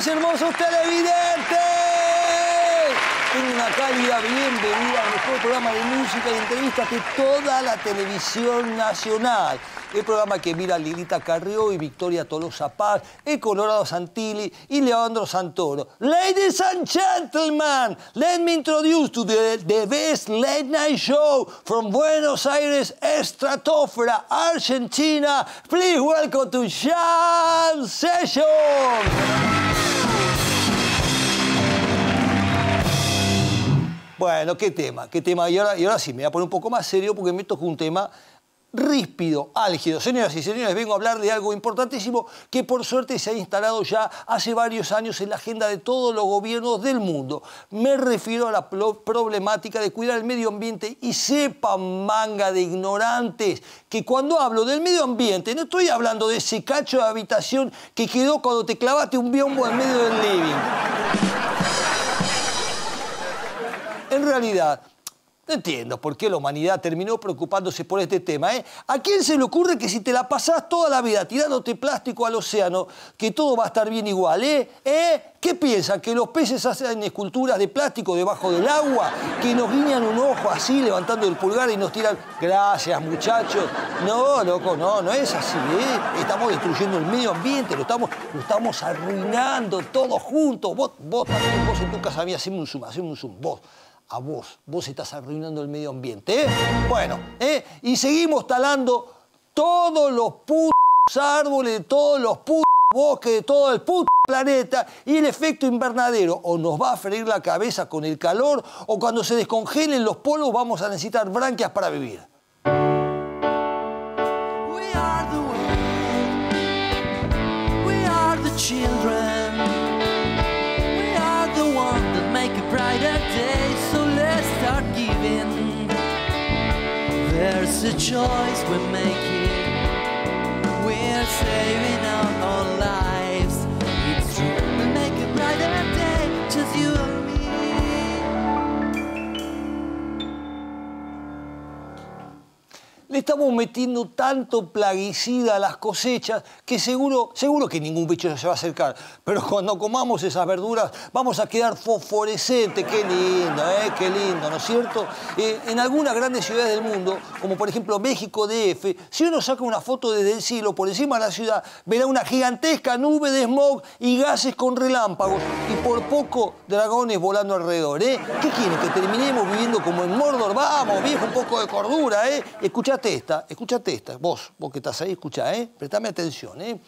queridos hermosos televidentes? Tengo una cálida bienvenida al mejor programa de música y entrevistas de toda la televisión nacional. El programa que mira Lilita Carrió y Victoria Tolosa Paz, el Colorado Santilli y Leandro Santoro. Ladies and gentlemen, let me introduce to the, the best late night show from Buenos Aires, Estratosfera, Argentina. Please welcome to Jam Session. Bueno, qué tema, qué tema. Y ahora, y ahora sí, me voy a poner un poco más serio porque me toca un tema ríspido, álgido. Señoras y señores, vengo a hablar de algo importantísimo que por suerte se ha instalado ya hace varios años en la agenda de todos los gobiernos del mundo. Me refiero a la problemática de cuidar el medio ambiente y sepan, manga de ignorantes, que cuando hablo del medio ambiente no estoy hablando de ese cacho de habitación que quedó cuando te clavaste un biombo en medio del living. En realidad, no entiendo por qué la humanidad terminó preocupándose por este tema. ¿eh? ¿A quién se le ocurre que si te la pasás toda la vida tirándote plástico al océano, que todo va a estar bien igual? ¿eh? ¿Eh? ¿Qué piensan? ¿Que los peces hacen esculturas de plástico debajo del agua? ¿Que nos guiñan un ojo así, levantando el pulgar y nos tiran gracias, muchachos? No, loco, no, no es así. ¿eh? Estamos destruyendo el medio ambiente, lo estamos, lo estamos arruinando todos juntos. Vos, vos, vos en tu casa, mí, haceme un zoom, haceme un zoom, vos a vos. Vos estás arruinando el medio ambiente. ¿eh? Bueno, ¿eh? y seguimos talando todos los putos árboles, de todos los putos bosques, de todo el puto planeta. Y el efecto invernadero o nos va a freír la cabeza con el calor o cuando se descongelen los polos vamos a necesitar branquias para vivir. Children. There's a choice we're making. We're saving our Estamos metiendo tanto plaguicida a las cosechas que seguro, seguro que ningún bicho se va a acercar. Pero cuando comamos esas verduras vamos a quedar fosforescentes. Qué lindo, ¿eh? Qué lindo, ¿no es cierto? Eh, en algunas grandes ciudades del mundo, como por ejemplo México DF, si uno saca una foto desde el cielo por encima de la ciudad, verá una gigantesca nube de smog y gases con relámpagos y por poco dragones volando alrededor, ¿eh? ¿Qué quieren? ¿Que terminemos viviendo como en Mordor? Vamos, viejo, un poco de cordura, ¿eh? Escuchate esta, escuchate esta. Vos, vos que estás ahí, escuchá, ¿eh? Prestame atención, ¿eh?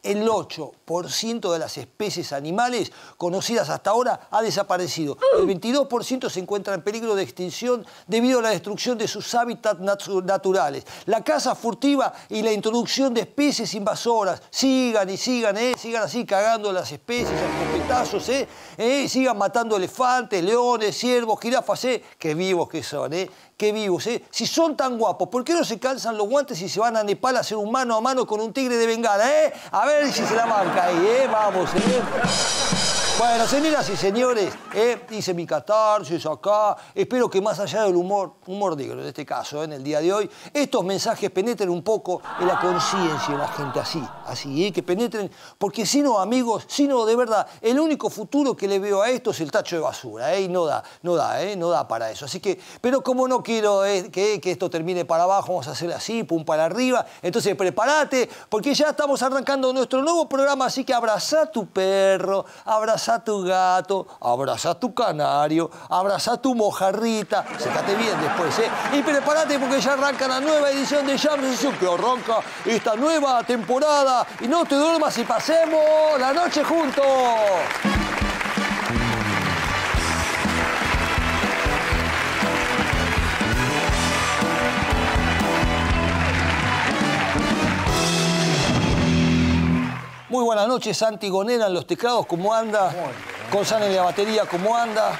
El 8% de las especies animales conocidas hasta ahora ha desaparecido. El 22% se encuentra en peligro de extinción debido a la destrucción de sus hábitats natu- naturales. La caza furtiva y la introducción de especies invasoras. Sigan y sigan, ¿eh? Sigan así cagando las especies a escopetazos, ¿eh? ¿Eh? Sigan matando elefantes, leones, ciervos, jirafas, ¿eh? Qué vivos que son, ¿eh? Qué vivos, ¿eh? Si son tan guapos, ¿por qué no se calzan los guantes y se van a Nepal a hacer un mano a mano con un tigre de bengala, eh? A ver si se la banca ahí, ¿eh? Vamos, ¿eh? Bueno, señoras y señores, eh, hice mi catarsis acá. Espero que más allá del humor, humor negro en este caso, eh, en el día de hoy, estos mensajes penetren un poco en la conciencia de la gente, así, así, eh, que penetren. Porque si no, amigos, si no, de verdad, el único futuro que le veo a esto es el tacho de basura, eh, y no da, no da, eh, no da para eso. Así que, pero como no quiero que, esto termine para abajo, vamos a hacer así, pum para arriba. Entonces, prepárate, porque ya estamos arrancando nuestro nuevo programa, así que abraza tu perro, abraza a tu gato, abraza tu canario, abraza tu mojarrita, secate bien después, ¿eh? Y prepárate porque ya arranca la nueva edición de Jam que arranca esta nueva temporada. Y no te duermas y pasemos la noche juntos. Muy buenas noches, Santi Gonera en los teclados, ¿cómo anda? Gonzalo en la batería, ¿cómo anda?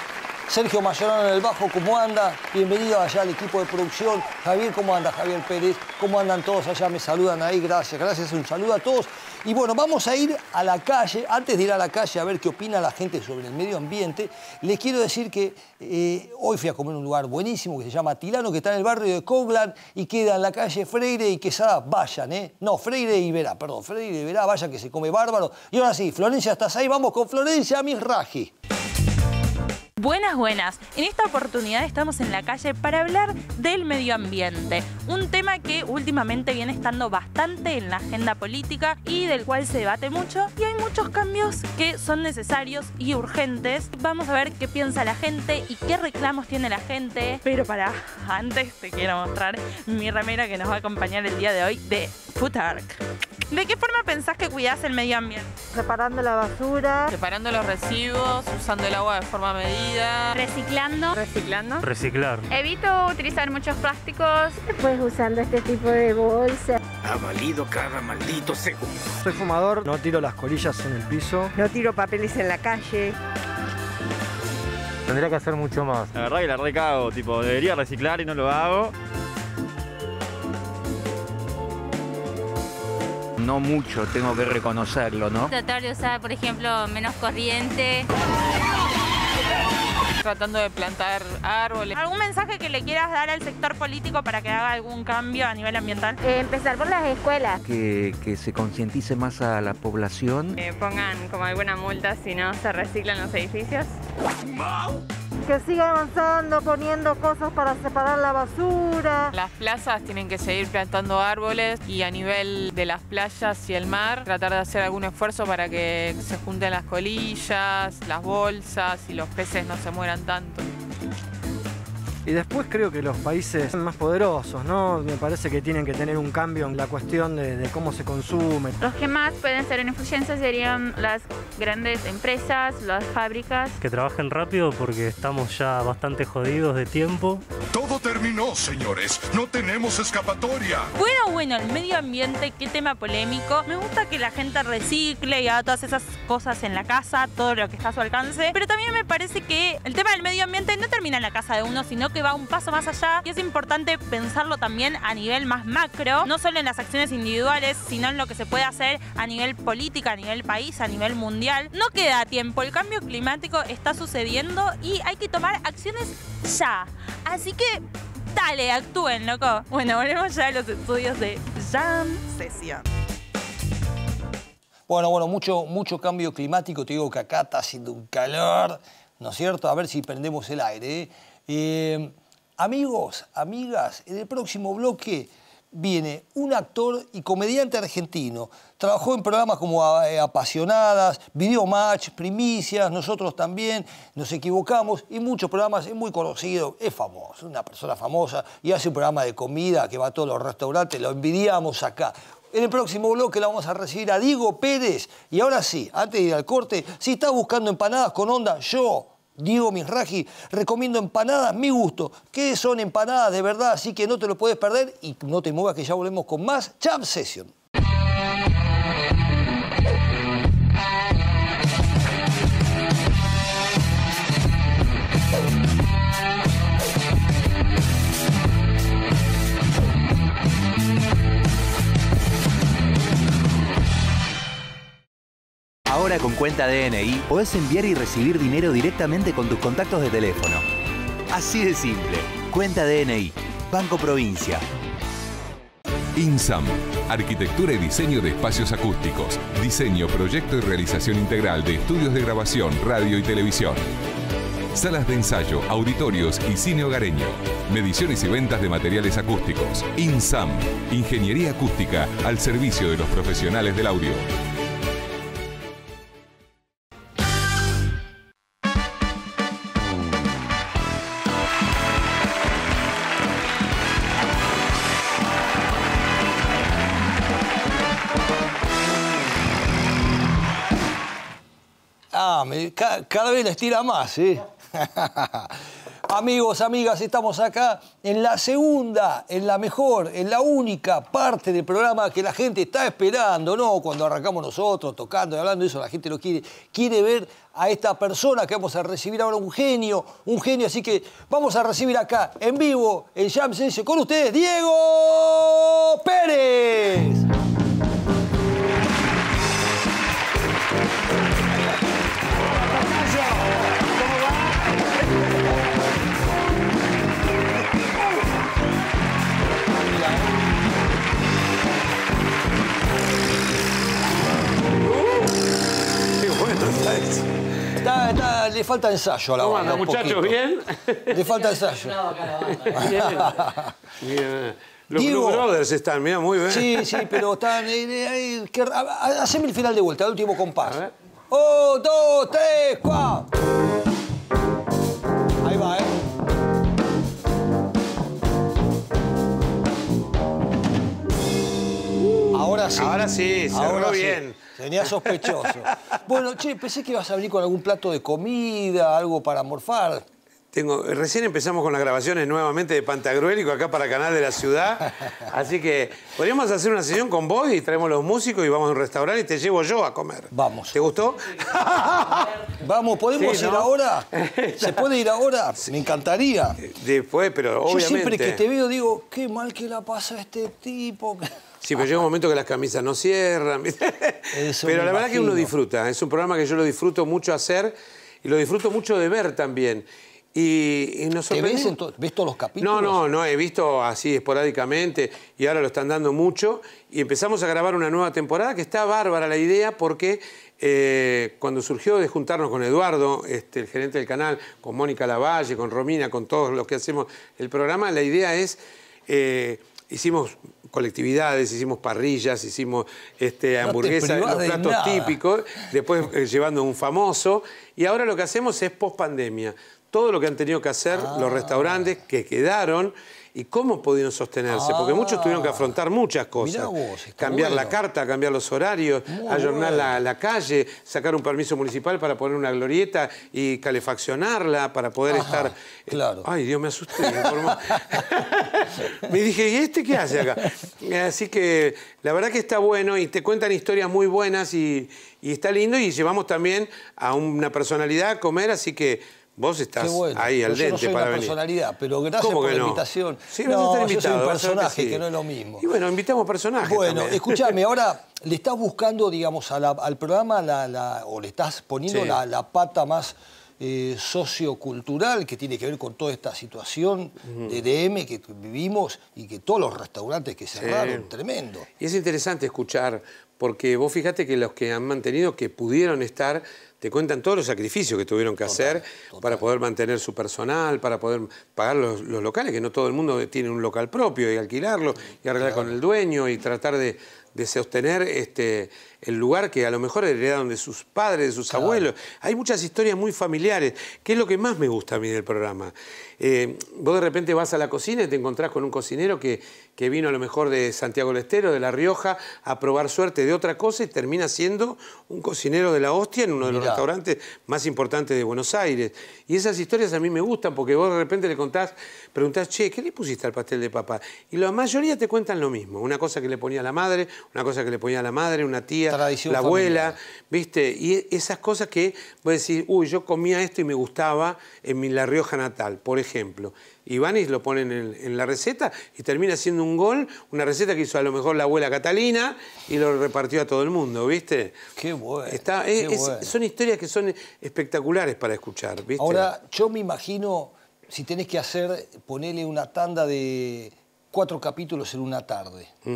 Sergio Mayorano en el bajo, ¿cómo anda? Bienvenido allá al equipo de producción. Javier, ¿cómo anda? Javier Pérez, ¿cómo andan todos allá? Me saludan ahí, gracias, gracias, un saludo a todos. Y bueno, vamos a ir a la calle. Antes de ir a la calle a ver qué opina la gente sobre el medio ambiente, les quiero decir que eh, hoy fui a comer un lugar buenísimo que se llama Tilano, que está en el barrio de Coglan y queda en la calle Freire y Quesada. Vayan, ¿eh? No, Freire y Verá, perdón, Freire y Verá, vayan que se come bárbaro. Y ahora sí, Florencia, ¿estás ahí? Vamos con Florencia Misraji. Buenas, buenas. En esta oportunidad estamos en la calle para hablar del medio ambiente, un tema que últimamente viene estando bastante en la agenda política y del cual se debate mucho y hay muchos cambios que son necesarios y urgentes. Vamos a ver qué piensa la gente y qué reclamos tiene la gente. Pero para antes te quiero mostrar mi remera que nos va a acompañar el día de hoy de Food ¿De qué forma pensás que cuidás el medio ambiente? Separando la basura. Separando los residuos, usando el agua de forma medida. Reciclando. Reciclando. Reciclar. Evito utilizar muchos plásticos. Pues usando este tipo de bolsa. Ha valido cada maldito segundo. Soy fumador, no tiro las colillas en el piso. No tiro papeles en la calle. Tendría que hacer mucho más. La verdad que la recago, tipo, debería reciclar y no lo hago. No mucho, tengo que reconocerlo, ¿no? Tratar de usar, por ejemplo, menos corriente. Tratando de plantar árboles. ¿Algún mensaje que le quieras dar al sector político para que haga algún cambio a nivel ambiental? Eh, empezar por las escuelas. Que, que se concientice más a la población. Que pongan como alguna multa si no se reciclan los edificios. Que siga avanzando, poniendo cosas para separar la basura. Las plazas tienen que seguir plantando árboles y a nivel de las playas y el mar tratar de hacer algún esfuerzo para que se junten las colillas, las bolsas y los peces no se mueran tanto. Y después creo que los países más poderosos, ¿no? Me parece que tienen que tener un cambio en la cuestión de, de cómo se consume. Los que más pueden ser en influencia serían las grandes empresas, las fábricas. Que trabajen rápido porque estamos ya bastante jodidos de tiempo. Todo terminó, señores. No tenemos escapatoria. Bueno, bueno, el medio ambiente, qué tema polémico. Me gusta que la gente recicle y haga todas esas cosas en la casa, todo lo que está a su alcance. Pero también me parece que el tema del medio ambiente no termina en la casa de uno, sino que va un paso más allá y es importante pensarlo también a nivel más macro, no solo en las acciones individuales, sino en lo que se puede hacer a nivel política, a nivel país, a nivel mundial. No queda tiempo, el cambio climático está sucediendo y hay que tomar acciones ya. Así que dale, actúen, loco. Bueno, volvemos ya a los estudios de Jam Session. Bueno, bueno, mucho, mucho cambio climático. Te digo que acá está haciendo un calor, ¿no es cierto? A ver si prendemos el aire. ¿eh? Eh, amigos, amigas, en el próximo bloque viene un actor y comediante argentino. Trabajó en programas como eh, Apasionadas, Video Match, Primicias, nosotros también, nos equivocamos, y muchos programas, es muy conocido, es famoso, una persona famosa, y hace un programa de comida que va a todos los restaurantes, lo envidiamos acá. En el próximo bloque la vamos a recibir a Diego Pérez. Y ahora sí, antes de ir al corte, si está buscando empanadas con onda, yo, Diego Misraji, recomiendo empanadas, mi gusto. que son empanadas de verdad? Así que no te lo puedes perder y no te muevas que ya volvemos con más Jam Session. Con cuenta DNI podés enviar y recibir dinero directamente con tus contactos de teléfono. Así de simple. Cuenta DNI. Banco Provincia. INSAM. Arquitectura y diseño de espacios acústicos. Diseño, proyecto y realización integral de estudios de grabación, radio y televisión. Salas de ensayo, auditorios y cine hogareño. Mediciones y ventas de materiales acústicos. INSAM. Ingeniería acústica al servicio de los profesionales del audio. Cada vez les tira más, ¿eh? Amigos, amigas, estamos acá en la segunda, en la mejor, en la única parte del programa que la gente está esperando, ¿no? Cuando arrancamos nosotros tocando y hablando eso, la gente lo quiere, quiere ver a esta persona que vamos a recibir ahora, un genio, un genio, así que vamos a recibir acá en vivo el Jam con ustedes, Diego Pérez. Falta ensayo a la ¿Cómo banda, anda, un muchachos? poquito. ¿Bien? Le falta ensayo. Bien. Bien. Los Diego. Blue Brothers están, mira, muy bien. Sí, sí, pero están. eh, eh, que- ha- ha- haceme el final de vuelta, el último compás. Un, dos, tres, cuatro. Ahí va, ¿eh? Ahora sí. Ahora sí, cerró Ahora sí. bien. Tenía sospechoso. bueno, che, pensé que ibas a venir con algún plato de comida, algo para morfar. Tengo, recién empezamos con las grabaciones nuevamente de Pantagruélico acá para Canal de la Ciudad. Así que podríamos hacer una sesión con vos y traemos los músicos y vamos a un restaurante y te llevo yo a comer. Vamos. ¿Te gustó? Vamos, ¿podemos Sí, ir ahora? ¿Se puede ir ahora? Me encantaría. Después, pero Yo obviamente. siempre que te veo digo, qué mal que la pasa este tipo. Sí, pero llega un momento que las camisas no cierran. pero la verdad que uno imagino. disfruta. Es un programa que yo lo disfruto mucho hacer y lo disfruto mucho de ver también. Y, y nos ¿Te ves, sorprendimos- en to- ves todos los capítulos? No, no, no, he visto así esporádicamente y ahora lo están dando mucho. Y empezamos a grabar una nueva temporada que está bárbara la idea porque eh, cuando surgió de juntarnos con Eduardo, este, el gerente del canal, con Mónica Lavalle, con Romina, con todos los que hacemos el programa, la idea es, eh, hicimos colectividades, hicimos parrillas, hicimos este, te hamburguesas, los de platos típicos, después eh, llevando un famoso. Y ahora lo que hacemos es post pandemia. Todo lo que han tenido que hacer Ah. los restaurantes que quedaron y cómo pudieron sostenerse. Porque muchos tuvieron que afrontar muchas cosas. Vos, cambiar la carta, cambiar los horarios, ayornar la, la calle, sacar un permiso municipal para poner una glorieta y calefaccionarla para poder Ajá, estar. claro. Ay, Dios, me asusté. me dije, ¿y este qué hace acá? Así que la verdad que está bueno y te cuentan historias muy buenas y, y está lindo. Y llevamos también a una personalidad a comer, así que vos estás bueno. ahí al Pero yo dente no soy para una venir. personalidad, pero gracias ¿Cómo por que la no? invitación. Sí, vas a no, estar yo soy invitado, un personaje sí. que no es lo mismo. Y bueno, invitamos personajes Bueno, escúchame, ahora le estás buscando, digamos, a la- al programa la- la- o le estás poniendo Sí. la, la pata más eh, sociocultural que tiene que ver con toda esta situación de DM que vivimos y que todos los restaurantes que cerraron, tremendo. Y es interesante escuchar, porque vos fíjate que los que han mantenido, que pudieron estar, te cuentan todos los sacrificios que tuvieron que hacer para poder mantener su personal, para poder pagar los, los locales, que no todo el mundo tiene un local propio y alquilarlo y arreglar con el dueño y tratar de, de sostener este, el lugar que a lo mejor heredaron de sus padres, de sus abuelos. Hay muchas historias muy familiares, que es lo que más me gusta a mí del programa. Eh, vos de repente vas a la cocina y te encontrás con un cocinero que, que vino a lo mejor de Santiago del Estero, de La Rioja, a probar suerte de otra cosa y termina siendo un cocinero de la hostia en uno de los restaurantes más importantes de Buenos Aires. Y esas historias a mí me gustan porque vos de repente le contás, preguntás, che, ¿qué le pusiste al pastel de papa? Y la mayoría te cuentan lo mismo. Una cosa que le ponía la madre, una cosa que le ponía la madre, una tía, Tradición la abuela, familiar. ¿viste? Y e- esas cosas que vos decís, uy, yo comía esto y me gustaba en mi La Rioja natal, por ejemplo. Y van y lo ponen en, en la receta y termina siendo un gol, una receta que hizo a lo mejor la abuela Catalina y lo repartió a todo el mundo, ¿viste? Qué bueno. Está, qué es- es- bueno. Son historias que son espectaculares para escuchar, ¿viste? Ahora, yo me imagino, si tenés que hacer, ponerle una tanda de cuatro capítulos en una tarde.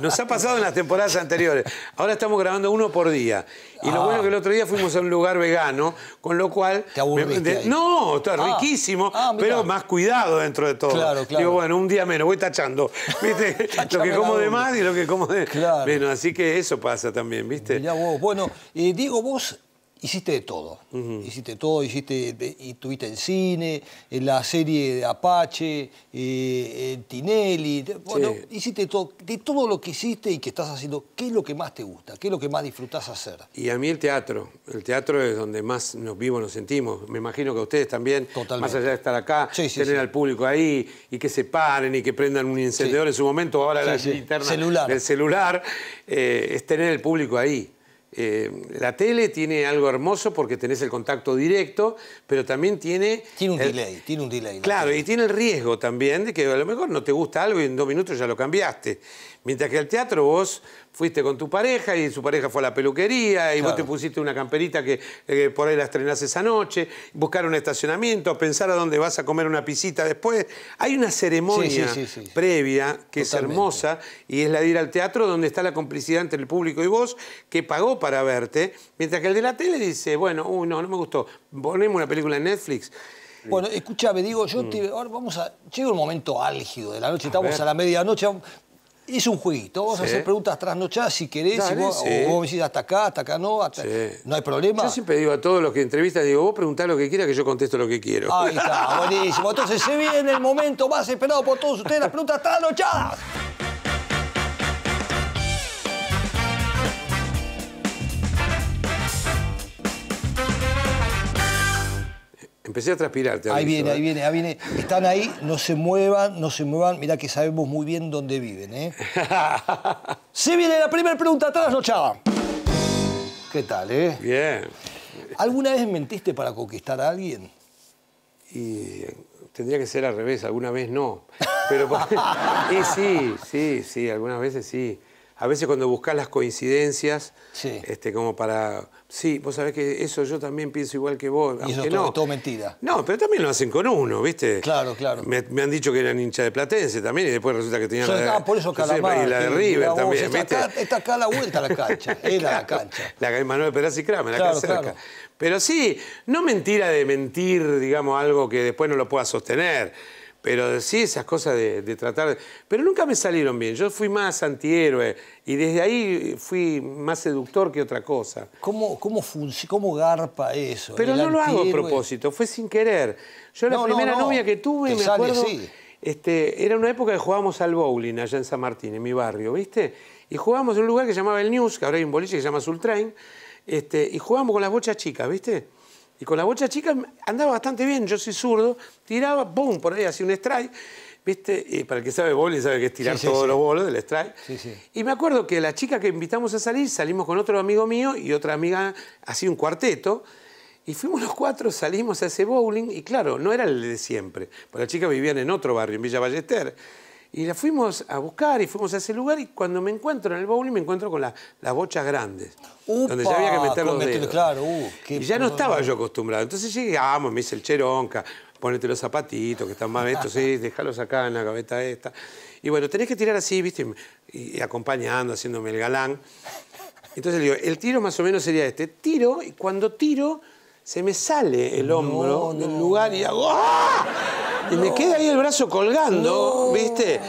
Nos ha pasado en las temporadas anteriores. Ahora estamos grabando uno por día. Y lo Ah. bueno que el otro día fuimos a un lugar vegano, con lo cual... Te aburriste me- ahí. No, está Ah. riquísimo, Ah, pero más cuidado dentro de todo. Claro, claro. Digo, bueno, un día menos, voy tachando. ¿Viste? lo que como de más y lo que como de Claro. menos. Así que eso pasa también, ¿viste? Mirá vos. Bueno, eh, Diego, vos hiciste de todo. Hiciste todo, hiciste, y estuviste en cine, en la serie de Apache, eh, en Tinelli. Bueno, hiciste todo. De todo lo que hiciste y que estás haciendo, ¿qué es lo que más te gusta? ¿Qué es lo que más disfrutás hacer? Y a mí el teatro. El teatro es donde más nos vivos nos sentimos. Me imagino que a ustedes también, más allá de estar acá, Sí, sí, tener al público ahí y que se paren y que prendan un encendedor en su momento, ahora la linterna Celular. del celular, eh, es tener el público ahí. Eh, la tele tiene algo hermoso porque tenés el contacto directo, pero también tiene... Tiene un el- delay, tiene un delay. la Claro, y tiene el riesgo también de que a lo mejor no te gusta algo y en dos minutos ya lo cambiaste. Mientras que al teatro vos fuiste con tu pareja y su pareja fue a la peluquería y vos te pusiste una camperita que eh, por ahí la estrenás esa noche, buscar un estacionamiento, pensar a dónde vas a comer una pisita después. Hay una ceremonia Sí, sí, sí, sí. previa que es hermosa y es la de ir al teatro donde está la complicidad entre el público y vos que pagó para verte, mientras que el de la tele dice, bueno, uy, no, no me gustó, ponemos una película en Netflix. Bueno, escúchame, digo, yo te, ahora vamos a. Llega un momento álgido de la noche, estamos ver. a, la medianoche. Es un jueguito, vamos a Sí. hacer preguntas trasnochadas si querés, Dale, vos, sí. o vos decís hasta acá, hasta acá no, hasta- no hay problema. Yo siempre digo a todos los que entrevistan, digo, vos preguntá lo que quieras que yo contesto lo que quiero. Ahí está, buenísimo. Entonces se viene el momento más esperado por todos ustedes, las preguntas trasnochadas. Empecé a transpirar, te Ahí viene, ¿eh? ahí viene, ahí viene. Están ahí, no se muevan, no se muevan. Mirá que sabemos muy bien dónde viven, ¿eh? se viene la primera pregunta trasnochada. ¿Qué tal, eh? Bien. ¿Alguna vez mentiste para conquistar a alguien? Y tendría que ser al revés, alguna vez no. Pero y sí, sí, sí, algunas veces sí. A veces cuando buscas las coincidencias, este, como para. Sí, vos sabés que eso yo también pienso igual que vos. Y eso aunque es todo, no. todo mentira. No, pero también lo hacen con uno, ¿viste? Claro, claro. Me, me han dicho que eran hincha de Platense también y después resulta que tenían Son- la de, ah, por eso yo Calamar. y la de River también, está ¿viste? acá, está acá a la vuelta a la cancha. Era la cancha. La calle Manuel Perazzi Kramer, acá Claro, cerca. claro. Pero sí, no mentira de mentir, digamos, algo que después no lo pueda sostener. Pero sí esas cosas de, de tratar... de- Pero nunca me salieron bien. Yo fui más antihéroe y desde ahí fui más seductor que otra cosa. ¿Cómo, cómo, cómo garpa eso? Pero no lo hago a propósito, fue sin querer. Yo la No, primera no. novia que tuve, Te me sale acuerdo, así. este, era una época que jugábamos al bowling allá en San Martín, en mi barrio, ¿viste? Y jugábamos en un lugar que se llamaba el News, que ahora hay un boliche que se llama Sultrain, este, y jugábamos con las bochas chicas, ¿viste? Y con las bochas chicas andaba bastante bien, yo soy zurdo, tiraba, ¡boom! Por ahí hacía un strike, ¿viste? Y para el que sabe bowling sabe que es tirar Sí, todos sí. los bolos del strike. Y me acuerdo que la chica que invitamos a salir, salimos con otro amigo mío y otra amiga, así un cuarteto, y fuimos los cuatro, salimos a ese bowling, y claro, no era el de siempre, porque las chicas vivían en otro barrio, en Villa Ballester. Y la fuimos a buscar y fuimos a ese lugar, y cuando me encuentro en el bowling, me encuentro con la- las bochas grandes, donde ya había que meter los meter- dedos. claro, uh, qué y ya no estaba yo acostumbrado. Entonces llegamos, me hice el cheronca, ponete los zapatitos, que están mal estos, sí, dejalos acá en la gaveta esta. Y bueno, tenés que tirar así, ¿viste? Y, y acompañando, haciéndome el galán. Entonces le digo, el tiro más o menos sería este. Tiro, y cuando tiro, se me sale el hombro del lugar y hago ¡ah! Y me queda ahí el brazo colgando, ¿viste?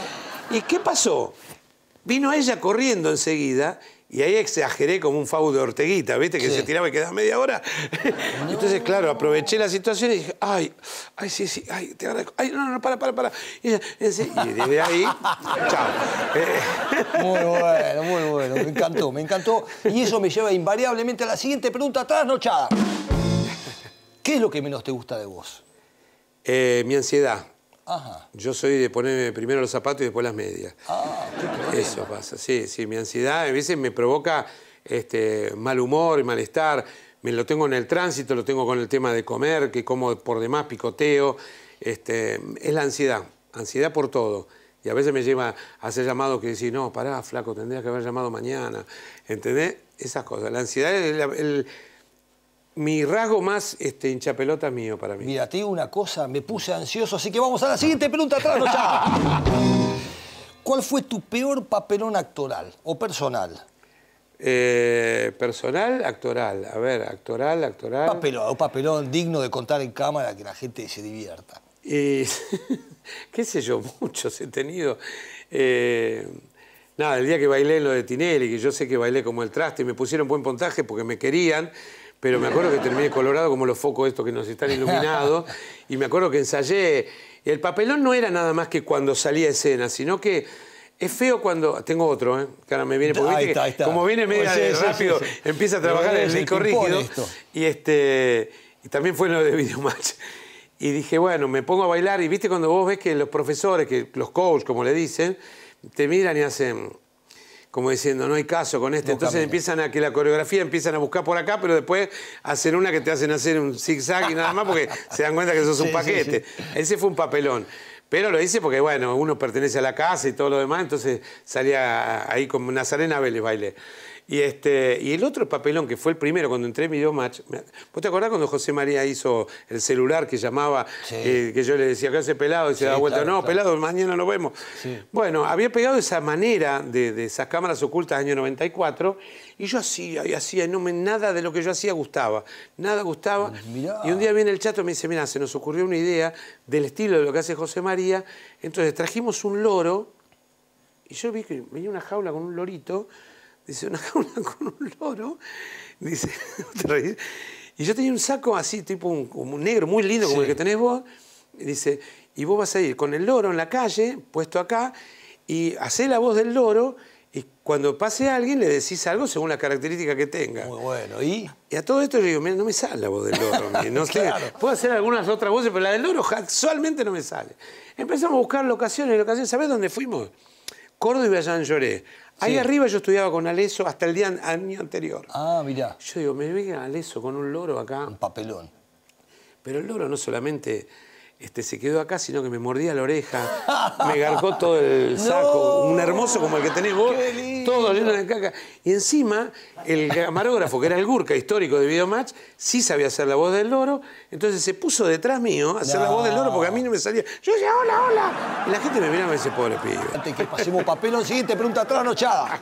¿Y qué pasó? Vino ella corriendo enseguida y ahí exageré como un faudo de Orteguita, ¿viste? Que Sí. se tiraba y quedaba media hora. Entonces, claro, aproveché la situación y dije, ay, ay, sí, sí, ay, te agradezco. Ay, no, no, para, para, para. Y, ella, y desde ahí, chao. Muy bueno, muy bueno. Me encantó, me encantó. Y eso me lleva invariablemente a la siguiente pregunta trasnochada. ¿Qué es lo que menos te gusta de vos? Eh, mi ansiedad. Ajá. Yo soy de ponerme primero los zapatos y después las medias. Ah, qué. Eso pasa, sí, sí. Mi ansiedad a veces me provoca este, mal humor y malestar. Me lo tengo en el tránsito, lo tengo con el tema de comer, que como por demás picoteo. Este, es la ansiedad, ansiedad por todo. Y a veces me lleva a hacer llamados que decir, no, pará, flaco, tendrías que haber llamado mañana. ¿Entendés? Esas cosas. La ansiedad es el- mi rasgo más este, hinchapelota mío para mí. Mira, te digo una cosa, me puse ansioso, así que vamos a la siguiente pregunta trasnochada. ¿Cuál fue tu peor papelón actoral o personal? Eh, personal, actoral. A ver, actoral, actoral. Papelón, un papelón digno de contar en cámara que la gente se divierta. Y, qué sé yo, muchos he tenido. Eh, nada, el día que bailé en lo de Tinelli, que yo sé que bailé como el traste, me pusieron buen puntaje porque me querían, pero me acuerdo que terminé colorado como los focos estos que nos están iluminados, y me acuerdo que ensayé. El papelón no era nada más que cuando salía a escena, sino que es feo cuando. Tengo otro, ¿eh? Que ahora me viene. Porque Ahí está, ahí está. como viene medio Sí, sí, rápido, sí, empieza a trabajar en el disco rígido. esto. Y este. Y también fue lo de Videomatch. Y dije, bueno, me pongo a bailar. Y viste cuando vos ves que los profesores, que los coaches, como le dicen, te miran y hacen como diciendo, no hay caso con este. No Entonces camina. empiezan a que la coreografía empiezan a buscar por acá, pero después hacen una que te hacen hacer un zigzag y nada más porque se dan cuenta que sos Sí, un sí, paquete. Ese fue un papelón. Pero lo hice porque, bueno, uno pertenece a la casa y todo lo demás, entonces salía ahí como Nazarena Vélez bailé. Y, este, y el otro papelón, que fue el primero cuando entré en Videomatch, ¿vos te acordás cuando José María hizo el celular que llamaba, eh, que yo le decía, ¿qué hace pelado? Y se Sí, daba vuelta, claro, no, claro. pelado, mañana nos vemos. Bueno, había pegado esa manera de, de esas cámaras ocultas año 94 y yo hacía y hacía y no me, nada de lo que yo hacía gustaba. Nada gustaba. Y un día viene el chato y me dice, mira, se nos ocurrió una idea del estilo de lo que hace José María. Entonces trajimos un loro y yo vi que venía una jaula con un lorito. Dice, una jaula con un loro. Dice. Y yo tenía un saco así, tipo un, negro, muy lindo, como Sí. el que tenés vos. Y dice, y vos vas a ir con el loro en la calle, puesto acá, y hacés la voz del loro, y cuando pase alguien le decís algo según la característica que tenga. Muy bueno. ¿Y? Y a todo esto yo digo, mira, no me sale la voz del loro. a No sé, Claro. puedo hacer algunas otras voces, pero la del loro casualmente no me sale. Empezamos a buscar locaciones, locaciones. ¿Sabés dónde fuimos? Córdoba y Ballán Lloré. Ahí Sí. arriba yo estudiaba con Aleso hasta el día año anterior. Ah, mirá. Yo digo, me venga Aleso con un loro acá. Un papelón. Pero el loro no solamente este, se quedó acá, sino que me mordía la oreja, me garcó todo el saco, un hermoso como el que tenés vos, todo lleno de caca. Y encima, el camarógrafo, que era el Gurka histórico de Videomatch, sí sabía hacer la voz del loro, entonces se puso detrás mío a hacer la voz del loro porque a mí no me salía. Yo decía, hola, hola. Y la gente me miraba y me dice, pobre pibe. Antes que pasemos papelón, siguiente pregunta trasnochada.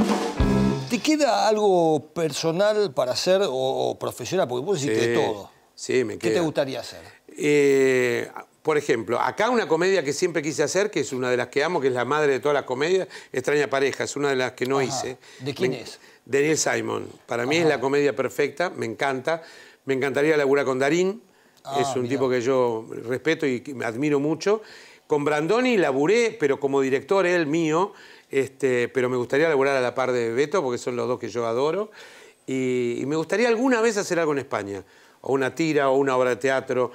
¿Te queda algo personal para hacer o, o profesional? Porque vos hiciste Sí, todo. Sí, me ¿Qué queda. te gustaría hacer? Eh, por ejemplo, acá una comedia que siempre quise hacer, que es una de las que amo, que es la madre de todas las comedias, Extraña Pareja, es una de las que no hice. ¿De quién Me- es? De Neil Simon. Para mí es la comedia perfecta, me encanta. Me encantaría laburar con Darín, Ah, es un mirá. tipo que yo respeto y que admiro mucho. Con Brandoni laburé, pero como director él mío, este, pero me gustaría laburar a la par de Beto, porque son los dos que yo adoro. Y, y me gustaría alguna vez hacer algo en España, o una tira, o una obra de teatro,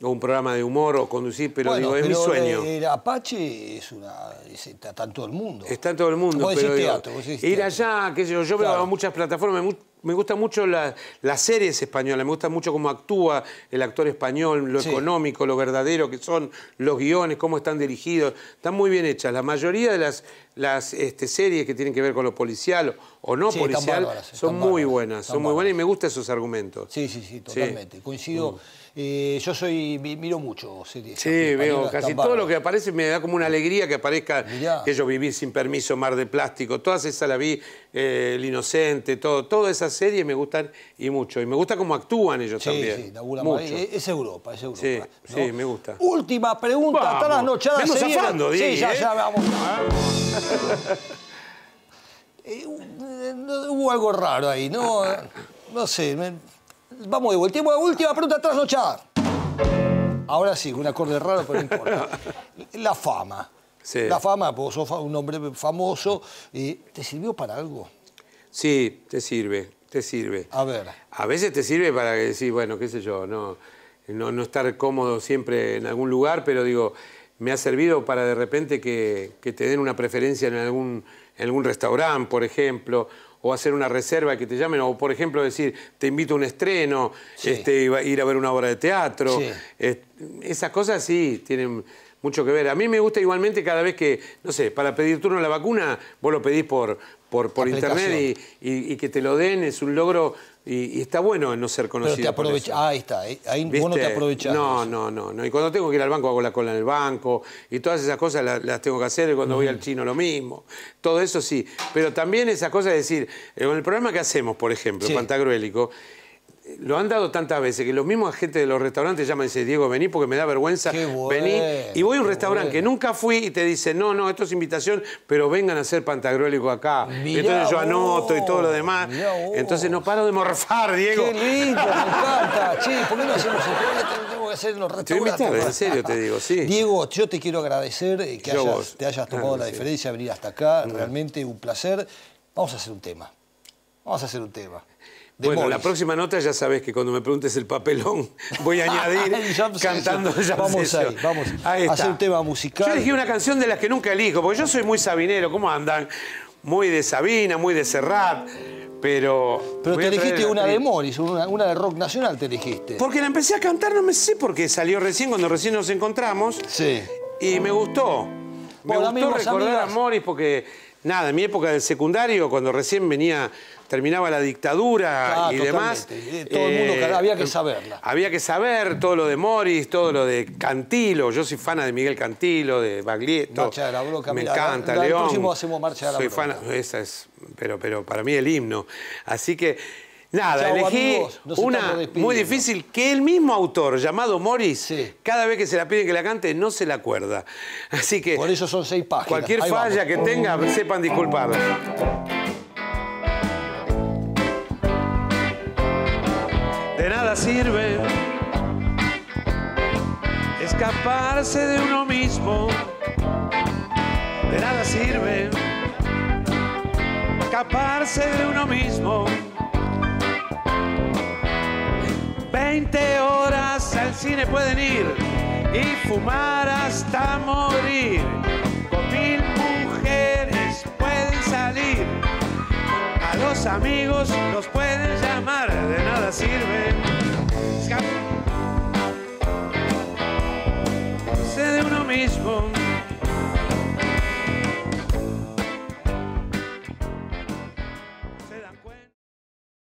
o un programa de humor, o conducir, pero Bueno, digo, es mi sueño. El Apache es una. es- está, en todo el mundo. Está en todo el mundo. Vos decís pero digo, teatro, vos decís ir allá, qué sé yo, yo veo Claro. muchas plataformas, me, me gustan mucho la- las series españolas, me gusta mucho cómo actúa el actor español, lo Sí. económico, lo verdadero que son los guiones, cómo están dirigidos, están muy bien hechas. La mayoría de las, las este, series que tienen que ver con lo policial o no Sí, están policial bárbaras, son están muy bárbaras, buenas, están son muy buenas y me gustan esos argumentos. Sí, sí, sí, totalmente. Coincido. Mm. Eh, yo soy. mi- miro mucho series. Sí, veo están casi todo lo que aparece me da como una alegría que aparezca Mirá. que yo viví sin permiso, Mar de Plástico, todas esas la vi, eh, El Inocente, todo, todas esas series me gustan y mucho. Y me gusta cómo actúan ellos Sí, también. sí, mucho. Es, Europa, es Europa. Sí, ¿no? sí, me gusta. Última pregunta, Vamos. trasnochada. Vengo se viene. zafando, Sí, ya, ¿eh? ya, vamos. Eh, Hubo algo raro ahí, ¿no? No sé. me- Vamos de vuelta. Última pregunta trasnochada. Ahora sí, un acorde raro, pero no importa. La fama. Sí. La fama, vos sos un hombre famoso. eh, ¿Te sirvió para algo? Sí, te sirve, te sirve. A ver. A veces te sirve para decir, bueno, qué sé yo, no, no, no estar cómodo siempre en algún lugar, pero digo, me ha servido para de repente que, que te den una preferencia en algún, en algún restaurante, por ejemplo, o hacer una reserva que te llamen, o por ejemplo decir, te invito a un estreno, este, iba- ir a ver una obra de teatro. Sí. Esas cosas sí tienen mucho que ver. A mí me gusta igualmente cada vez que, no sé, para pedir turno a la vacuna, vos lo pedís por, por, por internet y, y- y que te lo den, es un logro y, y está bueno no ser conocido. Pero te por aprovecha. eso. Ah, ahí está. eh, Ahí vos no te aprovechás. No, no, no, no. Y cuando tengo que ir al banco hago la cola en el banco y todas esas cosas las, las tengo que hacer. Y cuando voy al chino lo mismo. Todo eso sí. Pero también esas cosas de decir, eh, con el programa que hacemos, por ejemplo, Sí. Pantagruélico, lo han dado tantas veces que los mismos agentes de los restaurantes llaman y dicen, Diego, vení porque me da vergüenza. vení. Y voy a un restaurante que nunca fui y te dice, no, no, esto es invitación, pero vengan a hacer pantagruélico acá. Mirá Entonces yo anoto y todo lo demás. Entonces no paro de morfar, Diego. Qué lindo, me encanta. Che, ¿por qué no hacemos el que hacer en los restaurantes. en serio te digo, sí. Diego, yo te quiero agradecer eh, que hayas- te hayas tomado Ah, la sí. diferencia, venir hasta acá. Realmente un placer. Vamos a hacer un tema. Vamos a hacer un tema. De Bueno, la próxima nota ya sabes que cuando me preguntes el papelón voy a añadir cantando Jam Vamos ahí, vamos Ahí a hacer un tema musical. Yo elegí una canción de las que nunca elijo, porque yo soy muy sabinero, ¿cómo andan? Muy de Sabina, muy de Serrat, pero... Pero te elegiste una de Morris, una, una de rock nacional te elegiste. Porque la empecé a cantar, no me sé por qué salió recién, cuando recién nos encontramos. Sí. Y me gustó. Me Bueno, gustó recordar amigas. a Morris porque, nada, en mi época del secundario, cuando recién venía, terminaba la dictadura Ah, y demás. totalmente. Eh, todo el mundo, eh, había que saberla. Había que saber todo lo de Morris, todo lo de Cantilo. Yo soy fan de Miguel Cantilo, de Baglietto. Marcha de la Broca, Me mira, encanta, la- la- el León. próximo hacemos Marcha de la Soy esa es, pero, pero para mí el himno. Así que, nada, Chau, elegí amigos, una muy difícil que el mismo autor, llamado Morris, cada vez que se la piden que la cante, no se la acuerda. Así que. Por eso son seis páginas. Cualquier Ahí falla vamos. que tenga, sepan disculparla. De nada sirve escaparse de uno mismo. De nada sirve escaparse de uno mismo. 20 horas al cine pueden ir y fumar hasta morir. Los amigos los pueden llamar, de nada sirve. Escaparse de uno mismo.